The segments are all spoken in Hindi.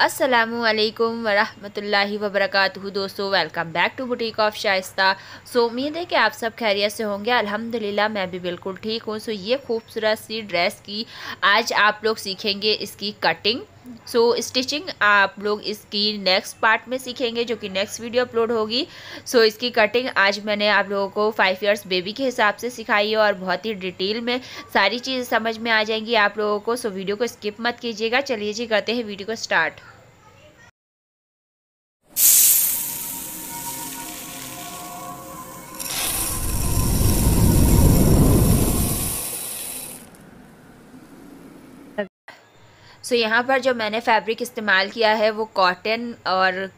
असलकम वरहमतुल्लाहि वबरकातुहू दोस्तों welcome back to boutique of Shaista so उम्मीद है कि आप सब खैरियत से होंगे। अल्हम्दुलिल्लाह मैं भी बिल्कुल ठीक हूँ। सो ये खूबसूरत सी ड्रेस की आज आप लोग सीखेंगे इसकी कटिंग सो so, स्टिचिंग आप लोग इसकी नेक्स्ट पार्ट में सीखेंगे जो कि नेक्स्ट वीडियो अपलोड होगी। सो so, इसकी कटिंग आज मैंने आप लोगों को फाइव इयर्स बेबी के हिसाब से सिखाई है और बहुत ही डिटेल में सारी चीज़ें समझ में आ जाएँगी आप लोगों को। सो so, वीडियो को स्किप मत कीजिएगा। चलिए जी करते हैं वीडियो को स्टार्ट सो so, यहाँ पर जो मैंने फैब्रिक इस्तेमाल किया है वो कॉटन और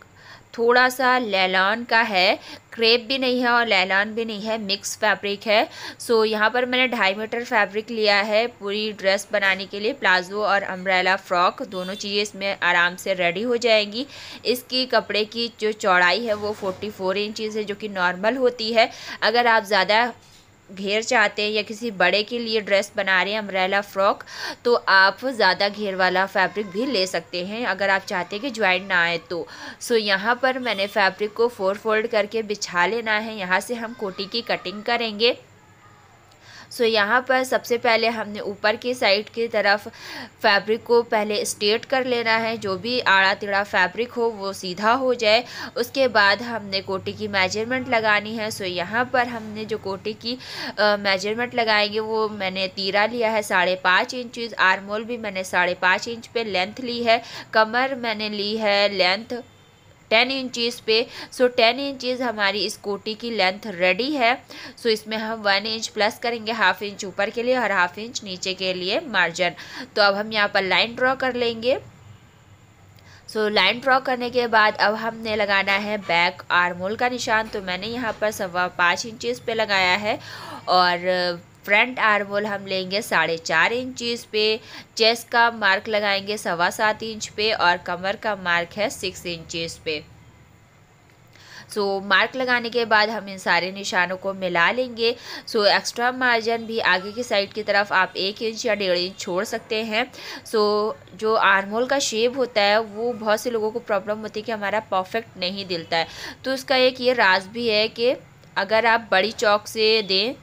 थोड़ा सा लेलान का है। क्रेप भी नहीं है और लेलान भी नहीं है मिक्स फैब्रिक है। सो so, यहाँ पर मैंने ढाई मीटर फैब्रिक लिया है पूरी ड्रेस बनाने के लिए प्लाजो और अम्ब्रेला फ्रॉक दोनों चीज़ें इसमें आराम से रेडी हो जाएँगी। इसकी कपड़े की जो चौड़ाई है वो 44 इंचज़ है जो कि नॉर्मल होती है। अगर आप ज़्यादा घेर चाहते हैं या किसी बड़े के लिए ड्रेस बना रहे हैं अम्ब्रेला फ्रॉक तो आप ज़्यादा घेर वाला फैब्रिक भी ले सकते हैं, अगर आप चाहते हैं कि ज्वाइंट ना आए तो। सो यहाँ पर मैंने फैब्रिक को फोर फोल्ड करके बिछा लेना है, यहाँ से हम कोटी की कटिंग करेंगे। सो यहाँ पर सबसे पहले हमने ऊपर की साइड की तरफ़ फैब्रिक को पहले स्ट्रेट कर लेना है। जो भी आड़ा तिड़ा फैब्रिक हो, वो सीधा हो जाए। उसके बाद हमने कोटी की मेज़रमेंट लगानी है। सो यहाँ पर हमने जो कोटी की मेज़रमेंट लगाएँगे, वो मैंने तीरा लिया है साढ़े पाँच इंच आरमोल भी मैंने साढ़े पाँच इंच पे लेंथ ली है। कमर मैंने ली है लेंथ टेन इंचज़ पे। सो, टेन इंचज़ हमारी इस कोटी की लेंथ रेडी है। सो, इसमें हम वन इंच प्लस करेंगे हाफ़ इंच ऊपर के लिए और हाफ़ इंच नीचे के लिए मार्जिन तो अब हम यहाँ पर लाइन ड्रॉ कर लेंगे। सो लाइन ड्रॉ करने के बाद अब हमने लगाना है बैक आर्मोल का निशान। तो मैंने यहाँ पर सवा पाँच इंचज़ पे लगाया है और फ्रंट आर्मोल हम लेंगे साढ़े चार इंचज़ पे चेस्ट का मार्क लगाएँगे सवा सात इंच पे और कमर का मार्क है सिक्स इंचज़ पे। सो so, मार्क लगाने के बाद हम इन सारे निशानों को मिला लेंगे। सो so, एक्स्ट्रा मार्जिन भी आगे की साइड की तरफ़ आप एक इंच या डेढ़ इंच छोड़ सकते हैं। सो so, जो आर्मोल का शेप होता है वो बहुत से लोगों को प्रॉब्लम होती है कि हमारा परफेक्ट नहीं दिलता है। तो उसका एक ये राज भी है कि अगर आप बड़ी चौक से दें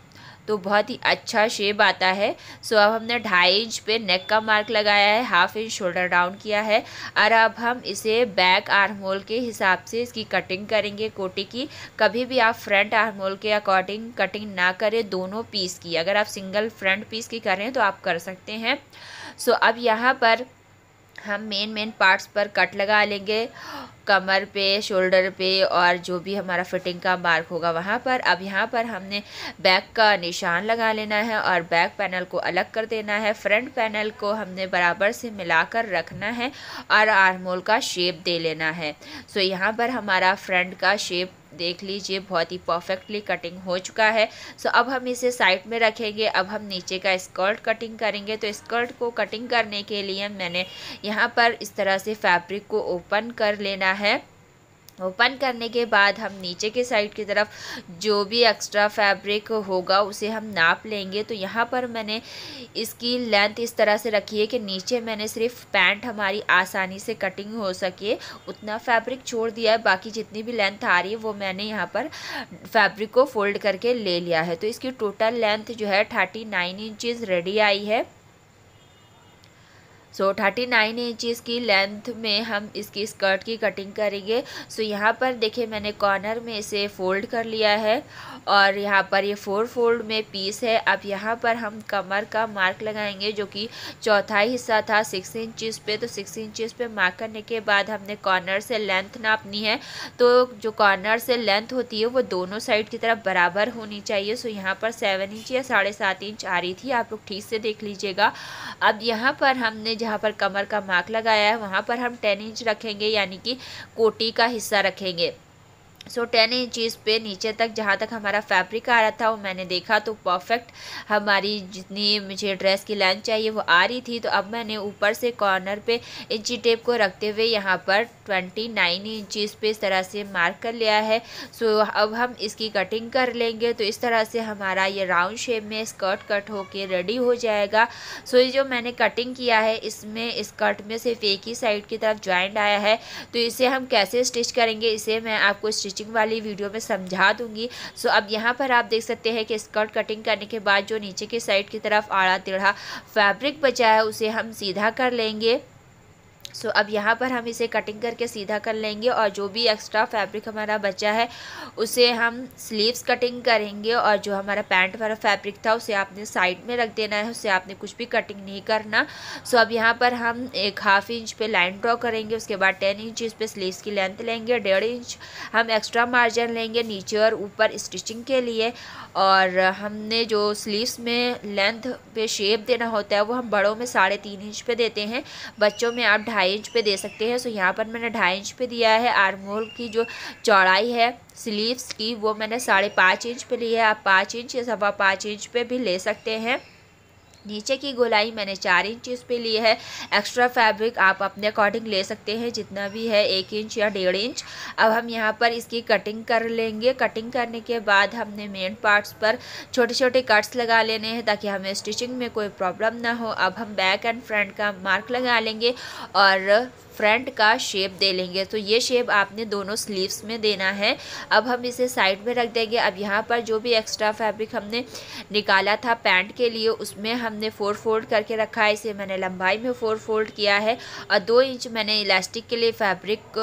तो बहुत ही अच्छा शेप आता है। सो अब हमने ढाई इंच पे नेक का मार्क लगाया है हाफ़ इंच शोल्डर डाउन किया है। और अब हम इसे बैक आर्म होल के हिसाब से इसकी कटिंग करेंगे, कोटी की। कभी भी आप फ्रंट आर्म होल के अकॉर्डिंग कटिंग ना करें, दोनों पीस की। अगर आप सिंगल फ्रंट पीस की करें तो आप कर सकते हैं। सो अब यहाँ पर हम मेन मेन पार्ट्स पर कट लगा लेंगे। कमर पे शोल्डर पे और जो भी हमारा फिटिंग का मार्क होगा वहाँ पर। अब यहाँ पर हमने बैक का निशान लगा लेना है और बैक पैनल को अलग कर देना है। फ्रंट पैनल को हमने बराबर से मिलाकर रखना है और आर्मोल का शेप दे लेना है। सो यहाँ पर हमारा फ्रंट का शेप देख लीजिए, बहुत ही परफेक्टली कटिंग हो चुका है। सो अब हम इसे साइड में रखेंगे। अब हम नीचे का स्कर्ट कटिंग करेंगे। तो स्कर्ट को कटिंग करने के लिए मैंने यहाँ पर इस तरह से फैब्रिक को ओपन कर लेना है। ओपन करने के बाद हम नीचे के साइड की तरफ़ जो भी एक्स्ट्रा फैब्रिक होगा उसे हम नाप लेंगे। तो यहाँ पर मैंने इसकी लेंथ इस तरह से रखी है कि नीचे मैंने सिर्फ़ पैंट हमारी आसानी से कटिंग हो सके। उतना फैब्रिक छोड़ दिया है, बाकी जितनी भी लेंथ आ रही है वो मैंने यहाँ पर फैब्रिक को फोल्ड करके ले लिया है। तो इसकी टोटल लेंथ जो है थर्टी नाइन रेडी आई है। सो थर्टी नाइन इंचज़ की लेंथ में हम इसकी स्कर्ट की कटिंग करेंगे। सो so, यहाँ पर देखिए मैंने कॉर्नर में इसे फ़ोल्ड कर लिया है। और यहाँ पर ये फोर फोल्ड में पीस है। अब यहाँ पर हम कमर का मार्क लगाएँगे, जो कि चौथाई हिस्सा था सिक्स इंचज़ पे। तो सिक्स इंचज़ पे मार्क करने के बाद हमने कॉर्नर से लेंथ नापनी है। तो जो कॉर्नर से लेंथ होती है, वो दोनों साइड की तरफ़ बराबर होनी चाहिए। सो यहाँ पर सेवन इंच या साढ़े सात इंच आ रही थी। आप लोग ठीक से देख लीजिएगा। अब यहाँ पर हमने जहाँ पर कमर का मार्क लगाया है, वहाँ पर हम टेन इंच रखेंगे, यानी कि कोटी का हिस्सा रखेंगे। सो टेन इंचज़ पे नीचे तक जहाँ तक हमारा फैब्रिक आ रहा था, वो मैंने देखा तो परफेक्ट हमारी जितनी मुझे ड्रेस की लेंथ चाहिए वो आ रही थी। तो अब मैंने ऊपर से कॉर्नर पे इंची टेप को रखते हुए यहाँ पर ट्वेंटी नाइन इंचज़ पे इस तरह से मार्क कर लिया है। सो अब हम इसकी कटिंग कर लेंगे तो इस तरह से हमारा ये राउंड शेप में स्कर्ट कट होके रेडी हो जाएगा। सो ये जो मैंने कटिंग किया है, इसमें स्कर्ट में सिर्फ़ एक ही साइड की तरफ़ ज्वाइंट आया है। तो इसे हम कैसे स्टिच करेंगे, इसे मैं आपको स्टिच स्टिचिंग वाली वीडियो में समझा दूँगी। सो अब यहाँ पर आप देख सकते हैं कि स्कर्ट कटिंग करने के बाद जो नीचे के साइड की तरफ़ आड़ा टेढ़ा फैब्रिक बचा है, उसे हम सीधा कर लेंगे। सो so, अब यहाँ पर हम इसे कटिंग करके सीधा कर लेंगे और जो भी एक्स्ट्रा फैब्रिक हमारा बचा है उसे हम स्लीव्स कटिंग करेंगे और जो हमारा पैंट वाला फैब्रिक था उसे आपने साइड में रख देना है उससे आपने कुछ भी कटिंग नहीं करना। सो so, अब यहाँ पर हम एक हाफ़ इंच पे लाइन ड्रॉ करेंगे उसके बाद टेन इंच पे स्लीव्स की लेंथ लेंगे डेढ़ इंच हम एक्स्ट्रा मार्जिन लेंगे नीचे और ऊपर स्टिचिंग के लिए और हमने जो स्लीव्स में लेंथ पे शेप देना होता है वो हम बड़ों में साढ़े तीन इंच पे देते हैं। बच्चों में आप ढाई इंच पे दे सकते हैं। सो यहाँ पर मैंने ढाई इंच पे दिया है। आर्मोल की जो चौड़ाई है स्लीव्स की, वो मैंने साढ़े पाँच इंच पे ली है। आप पाँच इंच या सवा पाँच इंच पे भी ले सकते हैं। नीचे की गोलाई मैंने चार इंच इस पर ली है। एक्स्ट्रा फैब्रिक आप अपने अकॉर्डिंग ले सकते हैं, जितना भी है, एक इंच या डेढ़ इंच अब हम यहाँ पर इसकी कटिंग कर लेंगे। कटिंग करने के बाद हमने मेन पार्ट्स पर छोटे छोटे कट्स लगा लेने हैं, ताकि हमें स्टिचिंग में कोई प्रॉब्लम ना हो। अब हम बैक एंड फ्रंट का मार्क लगा लेंगे और फ्रंट का शेप दे लेंगे। तो ये शेप आपने दोनों स्लीव्स में देना है। अब हम इसे साइड में रख देंगे। अब यहाँ पर जो भी एक्स्ट्रा फैब्रिक हमने निकाला था पैंट के लिए, उसमें हमने फोर फोल्ड करके रखा है। इसे मैंने लंबाई में फोर फोल्ड किया है और दो इंच मैंने इलास्टिक के लिए फैब्रिक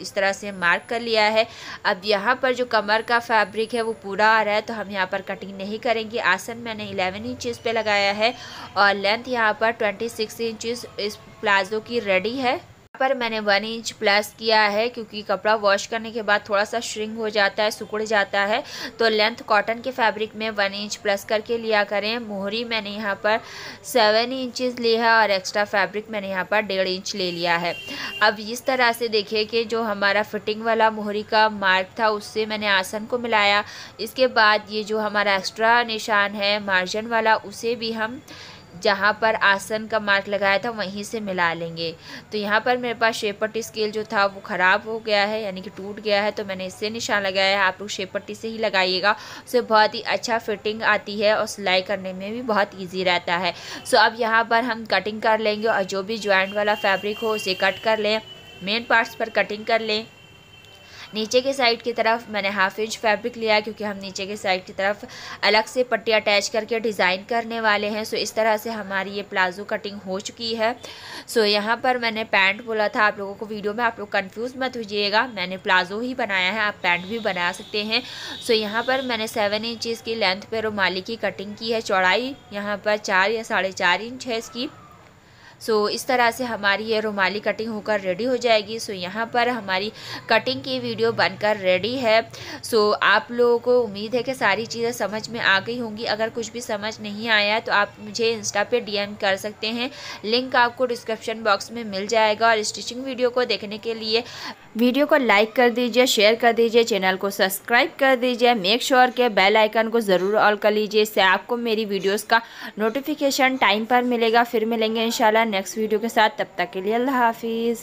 इस तरह से मार्क कर लिया है। अब यहाँ पर जो कमर का फैब्रिक है, वो पूरा आ रहा है तो हम यहाँ पर कटिंग नहीं करेंगे। आसन मैंने इलेवन इंचज़ पे लगाया है और लेंथ यहाँ पर ट्वेंटी सिक्स इस प्लाजो की रेडी है। पर मैंने वन इंच प्लस किया है क्योंकि कपड़ा वॉश करने के बाद थोड़ा सा श्रिंग हो जाता है, सुकड़ जाता है। तो लेंथ कॉटन के फैब्रिक में वन इंच प्लस करके लिया करें। मोहरी मैंने यहाँ पर सेवन इंचज़ ली है और एक्स्ट्रा फैब्रिक मैंने यहाँ पर डेढ़ इंच ले लिया है। अब इस तरह से देखिए कि जो हमारा फिटिंग वाला मोहरी का मार्क था, उससे मैंने आसन को मिलाया। इसके बाद ये जो हमारा एक्स्ट्रा निशान है, मार्जिन वाला, उसे भी हम जहाँ पर आसन का मार्क लगाया था, वहीं से मिला लेंगे। तो यहाँ पर मेरे पास शेपट्टी स्केल जो था, वो ख़राब हो गया है, यानी कि टूट गया है तो मैंने इससे निशान लगाया है। आप लोग शेपट्टी से ही लगाइएगा। उससे बहुत ही अच्छा फिटिंग आती है और सिलाई करने में भी बहुत ईजी रहता है। सो अब यहाँ पर हम कटिंग कर लेंगे और जो भी ज्वाइंट वाला फैब्रिक हो, उसे कट कर लें। मेन पार्ट्स पर कटिंग कर लें। नीचे के साइड की तरफ़ मैंने हाफ़ इंच फैब्रिक लिया क्योंकि हम नीचे के साइड की तरफ़ अलग से पट्टी अटैच करके डिज़ाइन करने वाले हैं। सो इस तरह से हमारी ये प्लाजो कटिंग हो चुकी है। सो यहाँ पर मैंने पैंट बोला था, आप लोगों को वीडियो में आप लोग कन्फ्यूज़ मत होइएगा। मैंने प्लाजो ही बनाया है, आप पैंट भी बना सकते हैं। सो यहाँ पर मैंने सेवन इंचज़ की लेंथ पर रुमाली की कटिंग की है, चौड़ाई यहाँ पर चार या साढ़े चार इंच है इसकी। सो इस तरह से हमारी ये रुमाली कटिंग होकर रेडी हो जाएगी। सो यहाँ पर हमारी कटिंग की वीडियो बनकर रेडी है। सो आप लोगों को उम्मीद है कि सारी चीज़ें समझ में आ गई होंगी। अगर कुछ भी समझ नहीं आया तो आप मुझे इंस्टा पे डीएम कर सकते हैं। लिंक आपको डिस्क्रिप्शन बॉक्स में मिल जाएगा। और स्टिचिंग वीडियो को देखने के लिए वीडियो को लाइक कर दीजिए शेयर कर दीजिए चैनल को सब्सक्राइब कर दीजिए। मेक श्योर के बेल आइकन को ज़रूर ऑल कर लीजिए। इससे आपको मेरी वीडियोस का नोटिफिकेशन टाइम पर मिलेगा। फिर मिलेंगे इंशाल्लाह नेक्स्ट वीडियो के साथ तब तक के लिए अल्लाह हाफिज़।